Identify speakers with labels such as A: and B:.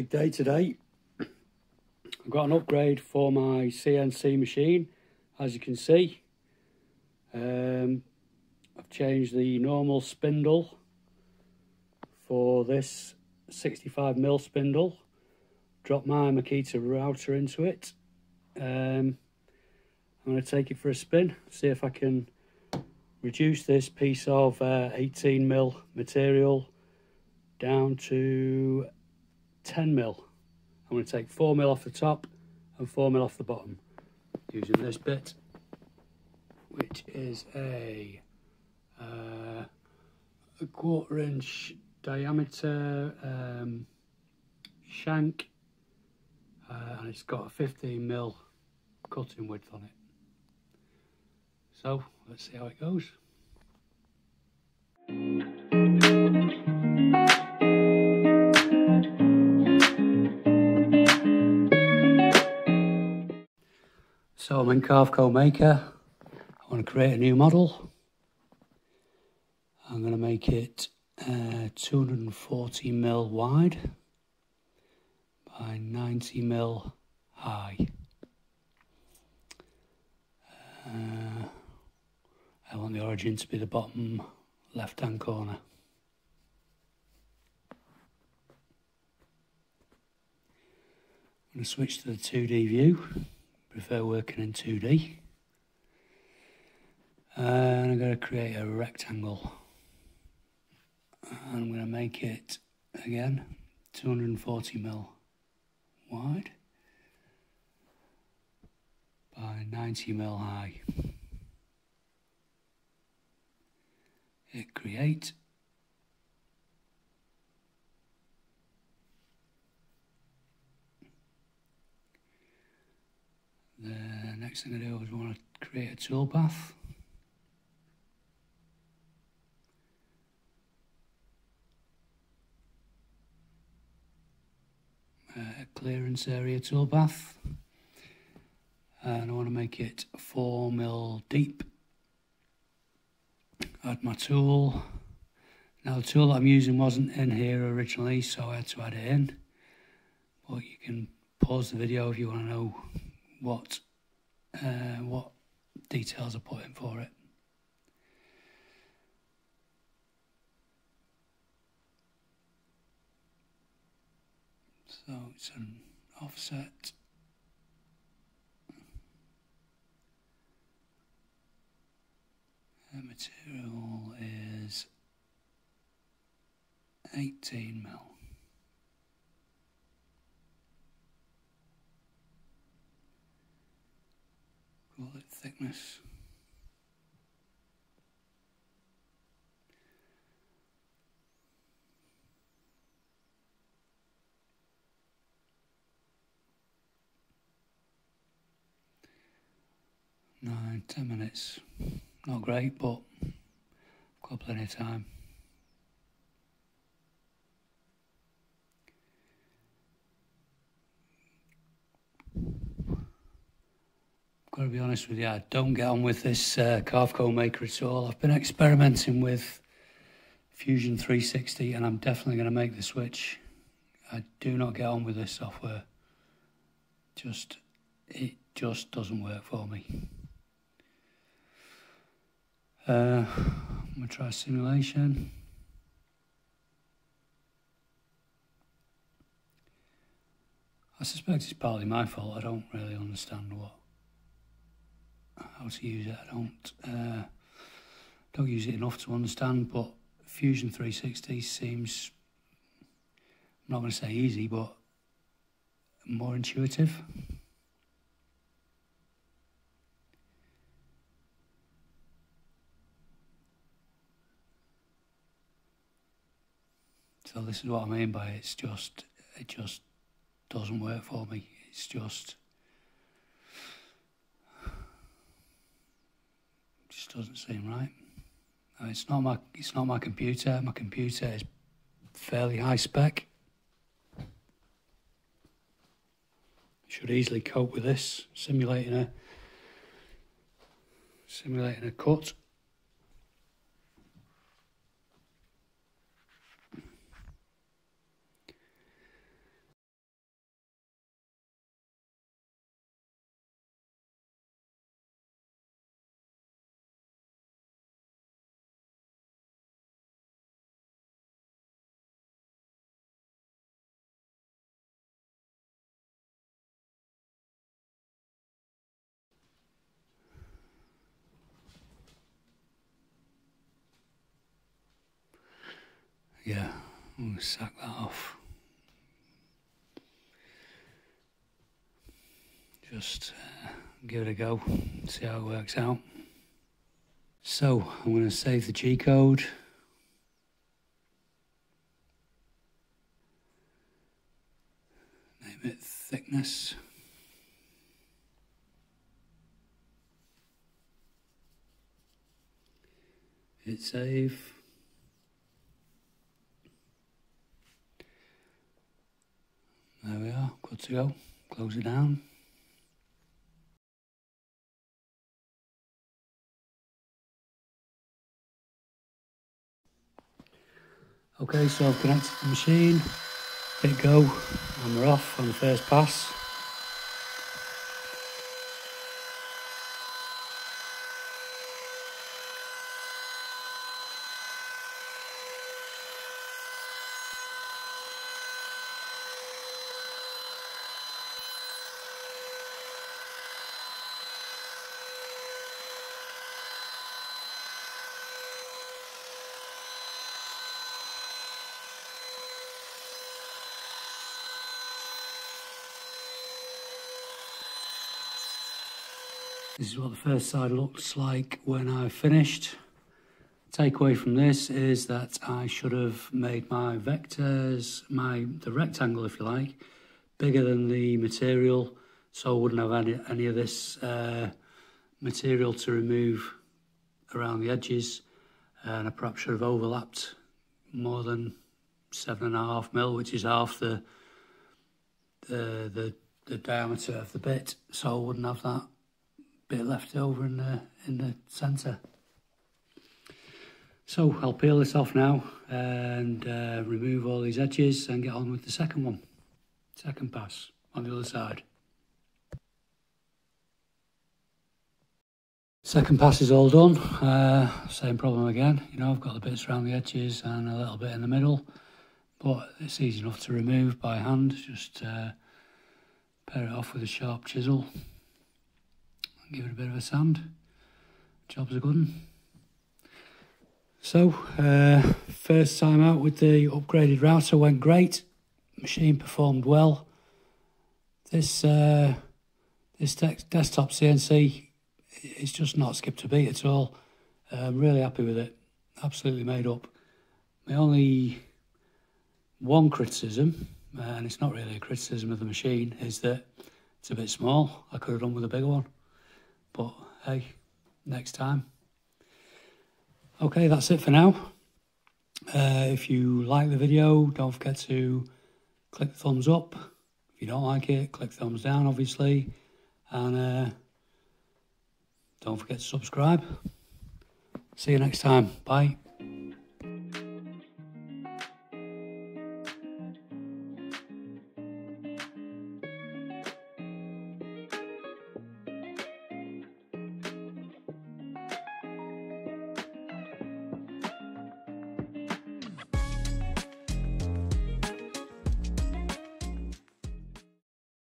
A: Big day today. I've got an upgrade for my CNC machine, as you can see. Um, I've changed the normal spindle for this 65mm spindle. Dropped my Makita router into it. Um, I'm going to take it for a spin, see if I can reduce this piece of uh, 18mm material down to 10 mil. I'm going to take 4 mil off the top and 4 mil off the bottom using this bit, which is a, uh, a quarter inch diameter um, shank uh, and it's got a 15 mil cutting width on it. So let's see how it goes. So I'm in Carveco Maker. I want to create a new model. I'm going to make it uh, 240 mil wide by 90 mil high. Uh, I want the origin to be the bottom left hand corner. I'm going to switch to the 2D view prefer working in 2D. And I'm going to create a rectangle. And I'm going to make it, again, 240 mil wide by 90 mil high. Hit create. The next thing I do is want to create a toolpath. Uh, a clearance area toolpath. And I want to make it 4 mil deep. Add my tool. Now the tool I'm using wasn't in here originally, so I had to add it in. But you can pause the video if you want to know what uh, what details are put in for it. So it's an offset. The material is 18 mil. Call it thickness. Nine, ten minutes. Not great, but got plenty of time. Got to be honest with you, I don't get on with this uh, Carveco Maker at all. I've been experimenting with Fusion 360 and I'm definitely going to make the switch. I do not get on with this software. Just, it just doesn't work for me. Uh, I'm going to try simulation. I suspect it's partly my fault. I don't really understand what how to use it. I don't uh, don't use it enough to understand, but Fusion 360 seems I'm not going to say easy, but more intuitive. So this is what I mean by it's just it just doesn't work for me. It's just just doesn't seem right. Uh, it's not my it's not my computer. My computer is fairly high spec. Should easily cope with this, simulating a simulating a cut. Yeah, I'm going to sack that off. Just uh, give it a go, see how it works out. So I'm going to save the G code. Name it thickness. Hit save. There we are, good to go. Close it down. Okay, so I've connected the machine, hit go, and we're off on the first pass. This is what the first side looks like when I finished. Takeaway from this is that I should have made my vectors, my the rectangle if you like, bigger than the material so I wouldn't have any, any of this uh, material to remove around the edges and I perhaps should have overlapped more than seven and a half mil which is half the the the, the diameter of the bit so I wouldn't have that bit left over in the, in the centre. So I'll peel this off now and uh, remove all these edges and get on with the second one. Second pass on the other side. Second pass is all done. Uh, same problem again. You know, I've got the bits around the edges and a little bit in the middle, but it's easy enough to remove by hand. Just uh, pare it off with a sharp chisel give it a bit of a sand. Job's a good one. So, uh, first time out with the upgraded router went great. Machine performed well. This uh, this desktop CNC is just not skipped a beat at all. I'm really happy with it. Absolutely made up. My only one criticism, and it's not really a criticism of the machine, is that it's a bit small. I could have done with a bigger one. But hey, next time. Okay, that's it for now. Uh, if you like the video, don't forget to click the thumbs up. If you don't like it, click thumbs down, obviously. And uh, don't forget to subscribe. See you next time. Bye.